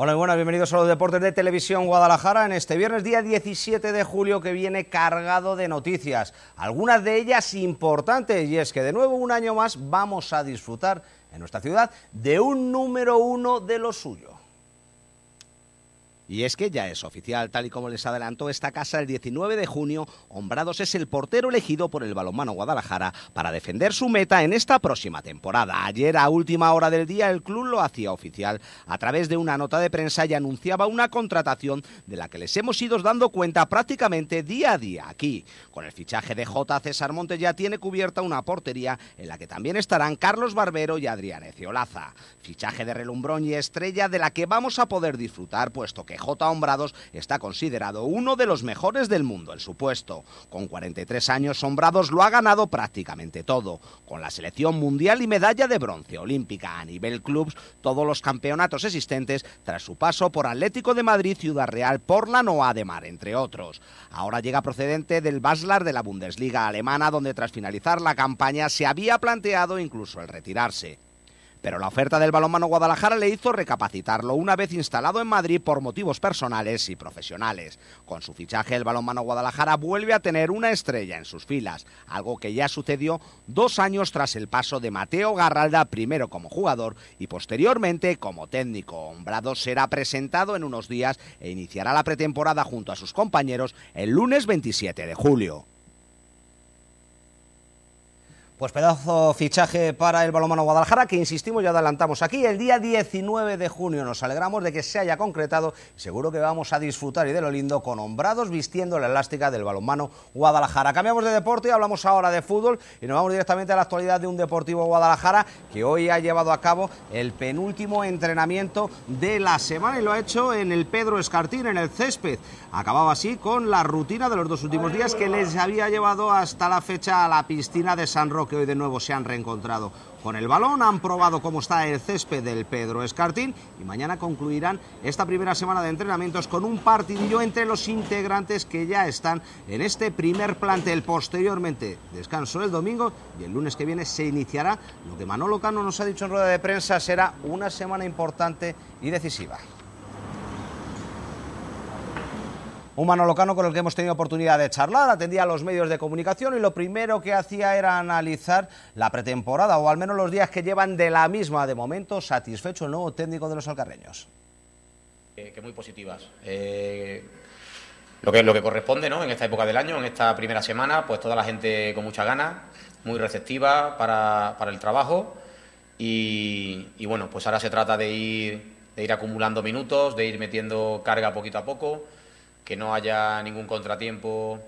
Hola y buenas, bienvenidos a los deportes de Televisión Guadalajara en este viernes día 17 de julio que viene cargado de noticias, algunas de ellas importantes y es que de nuevo un año más vamos a disfrutar en nuestra ciudad de un número uno de lo suyo. Y es que ya es oficial, tal y como les adelantó esta casa el 19 de junio, Hombrados es el portero elegido por el balonmano Guadalajara para defender su meta en esta próxima temporada. Ayer a última hora del día el club lo hacía oficial a través de una nota de prensa y anunciaba una contratación de la que les hemos ido dando cuenta prácticamente día a día aquí. Con el fichaje de J. César Montes ya tiene cubierta una portería en la que también estarán Carlos Barbero y Adrián Eciolaza. Fichaje de relumbrón y estrella de la que vamos a poder disfrutar puesto que J. Hombrados está considerado uno de los mejores del mundo en su puesto. Con 43 años, Hombrados lo ha ganado prácticamente todo, con la selección mundial y medalla de bronce olímpica a nivel clubs, todos los campeonatos existentes tras su paso por Atlético de Madrid, Ciudad Real, por la Noa de Mar, entre otros. Ahora llega procedente del Baslar de la Bundesliga alemana, donde tras finalizar la campaña se había planteado incluso el retirarse pero la oferta del balonmano Guadalajara le hizo recapacitarlo una vez instalado en Madrid por motivos personales y profesionales. Con su fichaje el balonmano Guadalajara vuelve a tener una estrella en sus filas, algo que ya sucedió dos años tras el paso de Mateo Garralda primero como jugador y posteriormente como técnico. Hombrado será presentado en unos días e iniciará la pretemporada junto a sus compañeros el lunes 27 de julio. Pues pedazo fichaje para el balonmano Guadalajara, que insistimos y adelantamos aquí el día 19 de junio. Nos alegramos de que se haya concretado seguro que vamos a disfrutar y de lo lindo con hombrados vistiendo la elástica del balonmano Guadalajara. Cambiamos de deporte y hablamos ahora de fútbol y nos vamos directamente a la actualidad de un Deportivo Guadalajara que hoy ha llevado a cabo el penúltimo entrenamiento de la semana y lo ha hecho en el Pedro Escartín, en el césped. Acababa así con la rutina de los dos últimos días que les había llevado hasta la fecha a la piscina de San Roque que hoy de nuevo se han reencontrado con el balón, han probado cómo está el césped del Pedro Escartín y mañana concluirán esta primera semana de entrenamientos con un partidillo entre los integrantes que ya están en este primer plantel. Posteriormente, descanso el domingo y el lunes que viene se iniciará lo que Manolo Cano nos ha dicho en rueda de prensa será una semana importante y decisiva. Un manolocano con el que hemos tenido oportunidad de charlar, atendía a los medios de comunicación y lo primero que hacía era analizar la pretemporada o al menos los días que llevan de la misma. De momento, satisfecho el nuevo técnico de los alcarreños. Eh, que muy positivas. Eh, lo, que, lo que corresponde ¿no? en esta época del año, en esta primera semana, pues toda la gente con mucha ganas, muy receptiva para, el trabajo y, y, bueno, pues ahora se trata de ir, de ir acumulando minutos, de ir metiendo carga poquito a poco que no haya ningún contratiempo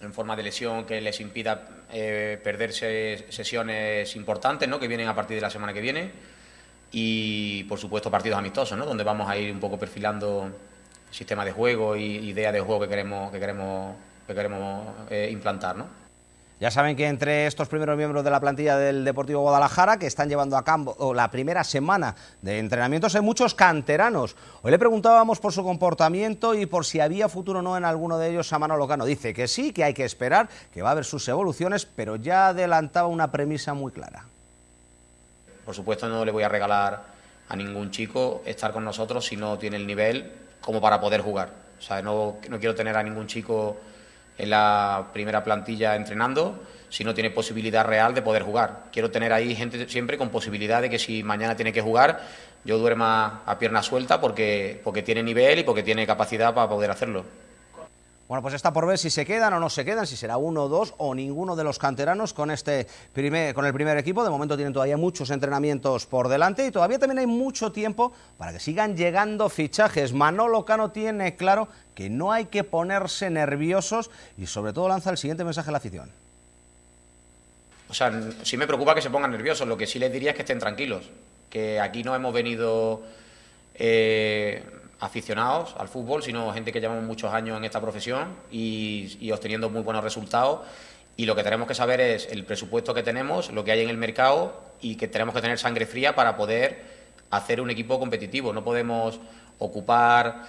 en forma de lesión que les impida eh, perderse sesiones importantes ¿no? que vienen a partir de la semana que viene y por supuesto partidos amistosos ¿no? donde vamos a ir un poco perfilando sistema de juego y idea de juego que queremos que queremos que queremos eh, implantar ¿no? Ya saben que entre estos primeros miembros de la plantilla del Deportivo Guadalajara, que están llevando a cabo la primera semana de entrenamientos, hay muchos canteranos. Hoy le preguntábamos por su comportamiento y por si había futuro o no en alguno de ellos a Manolo Cano. Dice que sí, que hay que esperar, que va a haber sus evoluciones, pero ya adelantaba una premisa muy clara. Por supuesto no le voy a regalar a ningún chico estar con nosotros si no tiene el nivel como para poder jugar. O sea, no, no quiero tener a ningún chico en la primera plantilla entrenando si no tiene posibilidad real de poder jugar. Quiero tener ahí gente siempre con posibilidad de que si mañana tiene que jugar, yo duerma a pierna suelta porque, porque tiene nivel y porque tiene capacidad para poder hacerlo. Bueno, pues está por ver si se quedan o no se quedan, si será uno, dos o ninguno de los canteranos con este primer, con el primer equipo. De momento tienen todavía muchos entrenamientos por delante y todavía también hay mucho tiempo para que sigan llegando fichajes. Manolo Cano tiene claro que no hay que ponerse nerviosos y sobre todo lanza el siguiente mensaje a la afición. O sea, sí me preocupa que se pongan nerviosos, lo que sí les diría es que estén tranquilos, que aquí no hemos venido eh, aficionados al fútbol, sino gente que llevamos muchos años en esta profesión y, obteniendo muy buenos resultados. Y lo que tenemos que saber es el presupuesto que tenemos, lo que hay en el mercado y que tenemos que tener sangre fría para poder hacer un equipo competitivo. No podemos ocupar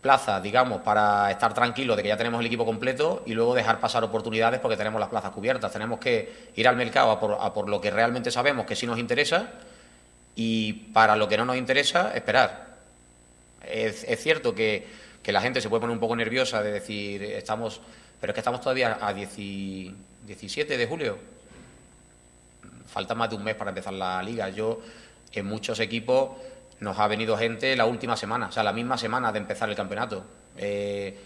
plazas, digamos, para estar tranquilos de que ya tenemos el equipo completo y luego dejar pasar oportunidades porque tenemos las plazas cubiertas. Tenemos que ir al mercado a por, lo que realmente sabemos que sí nos interesa y para lo que no nos interesa, esperar. Es, cierto que, la gente se puede poner un poco nerviosa de decir, estamos, pero es que estamos todavía a 17 de julio. Falta más de un mes para empezar la liga. Yo, en muchos equipos, nos ha venido gente la última semana, o sea, la misma semana de empezar el campeonato. Eh,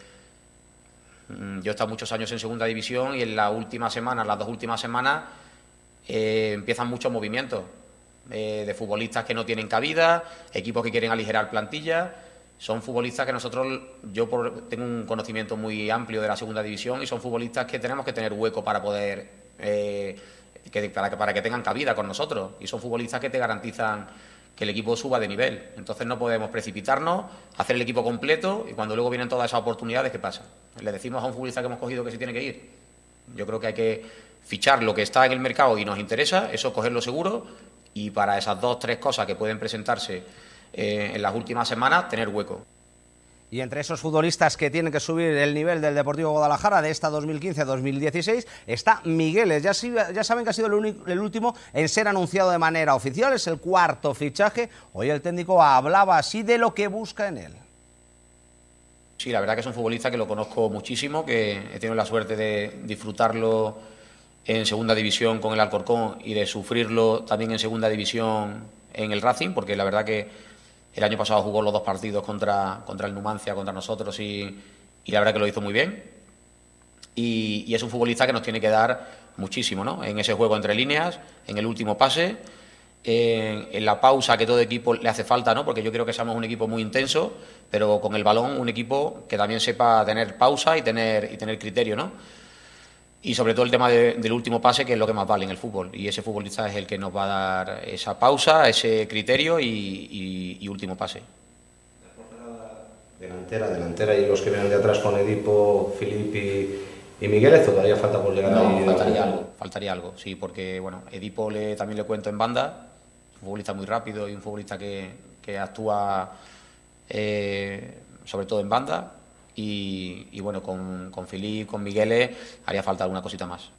yo he estado muchos años en segunda división y en la última semana, las dos últimas semanas, eh, empiezan muchos movimientos eh, de futbolistas que no tienen cabida, equipos que quieren aligerar plantilla. Son futbolistas que nosotros, yo tengo un conocimiento muy amplio de la segunda división y son futbolistas que tenemos que tener hueco para poder, para, que, para que tengan cabida con nosotros. Y son futbolistas que te garantizan que el equipo suba de nivel. Entonces no podemos precipitarnos, hacer el equipo completo y cuando luego vienen todas esas oportunidades, ¿qué pasa? Le decimos a un futbolista que hemos cogido que se tiene que ir. Yo creo que hay que fichar lo que está en el mercado y nos interesa, eso cogerlo seguro y para esas dos, tres cosas que pueden presentarse eh, en las últimas semanas, tener hueco. Y entre esos futbolistas que tienen que subir el nivel del Deportivo Guadalajara de esta 2015-2016 está Migueles. Ya, ya, saben que ha sido el, el, último en ser anunciado de manera oficial, es el cuarto fichaje. Hoy el técnico hablaba así de lo que busca en él. Sí, la verdad que es un futbolista que lo conozco muchísimo, que he tenido la suerte de disfrutarlo en segunda división con el Alcorcón y de sufrirlo también en segunda división en el Racing, porque la verdad que el año pasado jugó los dos partidos contra, contra el Numancia, contra nosotros, y, la verdad que lo hizo muy bien. Y, es un futbolista que nos tiene que dar muchísimo, ¿no? En ese juego entre líneas, en el último pase, en, la pausa que todo equipo le hace falta, ¿no? Porque yo creo que somos un equipo muy intenso, pero con el balón un equipo que también sepa tener pausa y tener, y tener criterio, ¿no? Y sobre todo el tema del último pase, que es lo que más vale en el fútbol. Y ese futbolista es el que nos va a dar esa pausa, ese criterio y, último pase. Delantera, delantera y los que vienen de atrás con Edipo, Filippi y Miguel, todavía falta por llegar no, Faltaría algo, faltaría algo, sí, porque bueno, Edipo le, también le cuento en banda, un futbolista muy rápido y un futbolista que, que actúa eh, sobre todo en banda y, bueno, con, con Filip, con Miguel, haría falta alguna cosita más.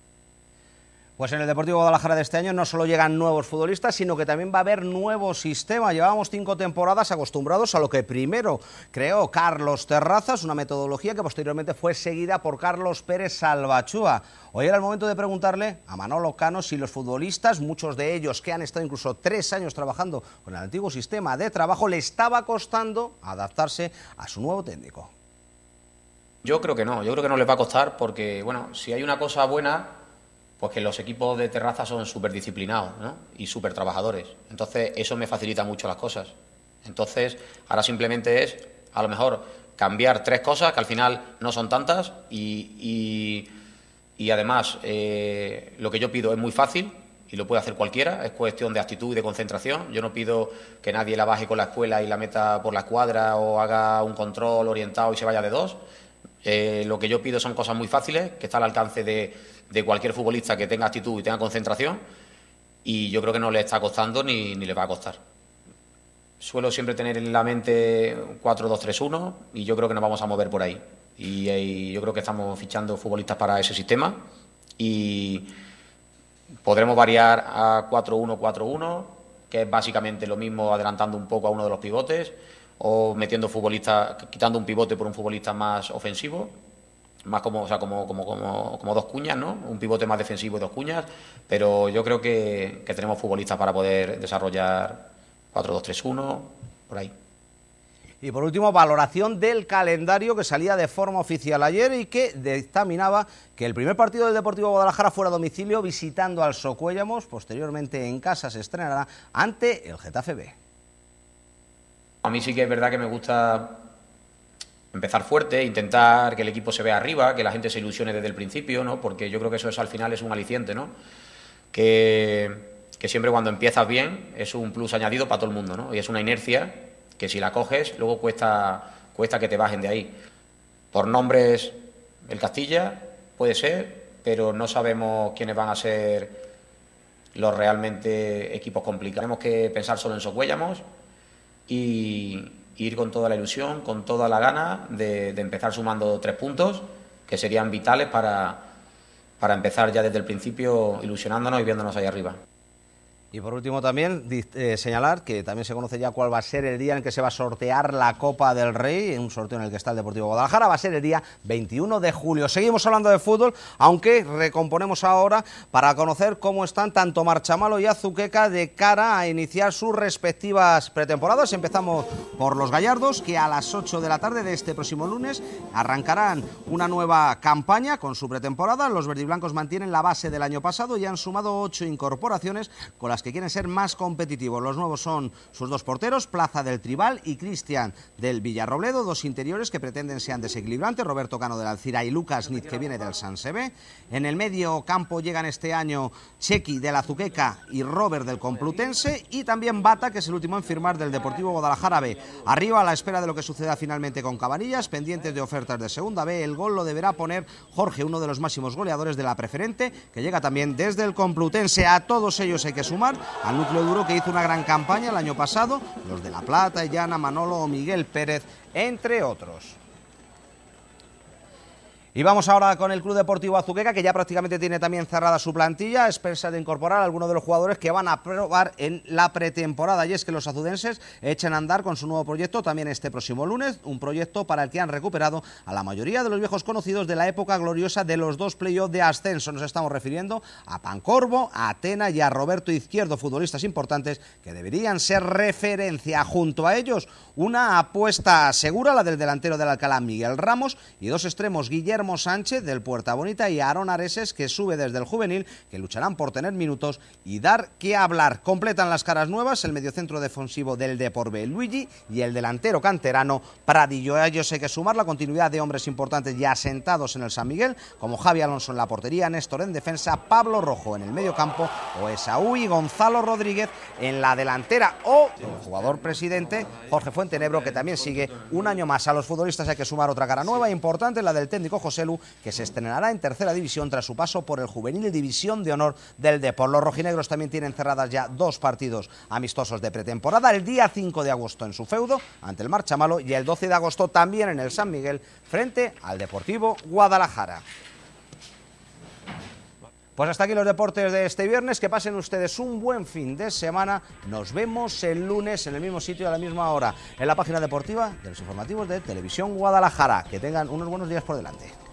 Pues en el Deportivo Guadalajara de este año no solo llegan nuevos futbolistas, sino que también va a haber nuevo sistema. Llevamos cinco temporadas acostumbrados a lo que primero creó Carlos Terrazas, una metodología que posteriormente fue seguida por Carlos Pérez Salvachúa. Hoy era el momento de preguntarle a Manolo Cano si los futbolistas, muchos de ellos que han estado incluso tres años trabajando con el antiguo sistema de trabajo, le estaba costando adaptarse a su nuevo técnico. Yo creo que no, yo creo que no les va a costar porque, bueno, si hay una cosa buena, pues que los equipos de terraza son súper disciplinados ¿no? y súper trabajadores. Entonces, eso me facilita mucho las cosas. Entonces, ahora simplemente es, a lo mejor, cambiar tres cosas que al final no son tantas y, y, además eh, lo que yo pido es muy fácil y lo puede hacer cualquiera, es cuestión de actitud y de concentración. Yo no pido que nadie la baje con la escuela y la meta por la escuadra o haga un control orientado y se vaya de dos. Eh, lo que yo pido son cosas muy fáciles, que está al alcance de, cualquier futbolista que tenga actitud y tenga concentración, y yo creo que no le está costando ni, le va a costar. Suelo siempre tener en la mente 4-2-3-1 y yo creo que nos vamos a mover por ahí. Y, y, yo creo que estamos fichando futbolistas para ese sistema y podremos variar a 4-1-4-1, que es básicamente lo mismo adelantando un poco a uno de los pivotes o metiendo futbolistas, quitando un pivote por un futbolista más ofensivo, más como, o sea, como, como, como, como, dos cuñas, ¿no? Un pivote más defensivo y dos cuñas, pero yo creo que, que tenemos futbolistas para poder desarrollar 4-2-3-1, por ahí. Y por último, valoración del calendario que salía de forma oficial ayer y que dictaminaba que el primer partido del Deportivo Guadalajara fuera a domicilio visitando al Socuéllamos, posteriormente en casa se estrenará ante el Getafe. A mí sí que es verdad que me gusta empezar fuerte, intentar que el equipo se vea arriba, que la gente se ilusione desde el principio, ¿no? Porque yo creo que eso es al final es un aliciente, ¿no? Que, siempre cuando empiezas bien es un plus añadido para todo el mundo, ¿no? Y es una inercia que si la coges luego cuesta, cuesta que te bajen de ahí. Por nombres, el Castilla puede ser, pero no sabemos quiénes van a ser los realmente equipos complicados. Tenemos que pensar solo en Socuéllamos, y ir con toda la ilusión, con toda la gana de, empezar sumando tres puntos que serían vitales para, para empezar ya desde el principio ilusionándonos y viéndonos ahí arriba. Y por último también eh, señalar que también se conoce ya cuál va a ser el día en que se va a sortear la Copa del Rey, un sorteo en el que está el Deportivo Guadalajara, va a ser el día 21 de julio. Seguimos hablando de fútbol, aunque recomponemos ahora para conocer cómo están tanto Marchamalo y Azuqueca de cara a iniciar sus respectivas pretemporadas. Empezamos por los Gallardos, que a las 8 de la tarde de este próximo lunes arrancarán una nueva campaña con su pretemporada. Los verdiblancos mantienen la base del año pasado y han sumado ocho incorporaciones con las que quieren ser más competitivos. Los nuevos son sus dos porteros, Plaza del Tribal y Cristian del Villarrobledo, dos interiores que pretenden sean desequilibrantes, Roberto Cano del Alcira y Lucas Nid, que viene del San Sebe. En el medio campo llegan este año Chequi del Azuqueca y Robert del Complutense y también Bata, que es el último en firmar del Deportivo Guadalajara B. Arriba a la espera de lo que suceda finalmente con Cabanillas, pendientes de ofertas de segunda B, el gol lo deberá poner Jorge, uno de los máximos goleadores de la preferente, que llega también desde el Complutense. A todos ellos hay que sumar al núcleo duro que hizo una gran campaña el año pasado, los de La Plata, Llana, Manolo o Miguel Pérez, entre otros. Y vamos ahora con el Club Deportivo Azuqueca, que ya prácticamente tiene también cerrada su plantilla, espera de incorporar a algunos de los jugadores que van a probar en la pretemporada. Y es que los azudenses echan a andar con su nuevo proyecto también este próximo lunes, un proyecto para el que han recuperado a la mayoría de los viejos conocidos de la época gloriosa de los dos playoffs de ascenso. Nos estamos refiriendo a Pancorvo, a Atena y a Roberto Izquierdo, futbolistas importantes que deberían ser referencia. Junto a ellos, una apuesta segura, la del delantero del Alcalá Miguel Ramos, y dos extremos, Guillermo Sánchez del Puerta Bonita y Aaron Areses que sube desde el juvenil, que lucharán por tener minutos y dar que hablar. Completan las caras nuevas el mediocentro defensivo del Deporbe Luigi y el delantero canterano Pradillo. A ellos hay que sumar la continuidad de hombres importantes ya asentados en el San Miguel, como Javi Alonso en la portería, Néstor en defensa, Pablo Rojo en el medio campo o Esaú y Gonzalo Rodríguez en la delantera o el jugador presidente Jorge Fuentenebro que también sigue un año más. A los futbolistas hay que sumar otra cara nueva importante, la del técnico José que se estrenará en tercera división tras su paso por el juvenil División de Honor del Depor. Los rojinegros también tienen cerradas ya dos partidos amistosos de pretemporada, el día 5 de agosto en su feudo ante el Marchamalo y el 12 de agosto también en el San Miguel frente al Deportivo Guadalajara. Pues hasta aquí los deportes de este viernes. Que pasen ustedes un buen fin de semana. Nos vemos el lunes en el mismo sitio a la misma hora en la página deportiva de los informativos de Televisión Guadalajara. Que tengan unos buenos días por delante.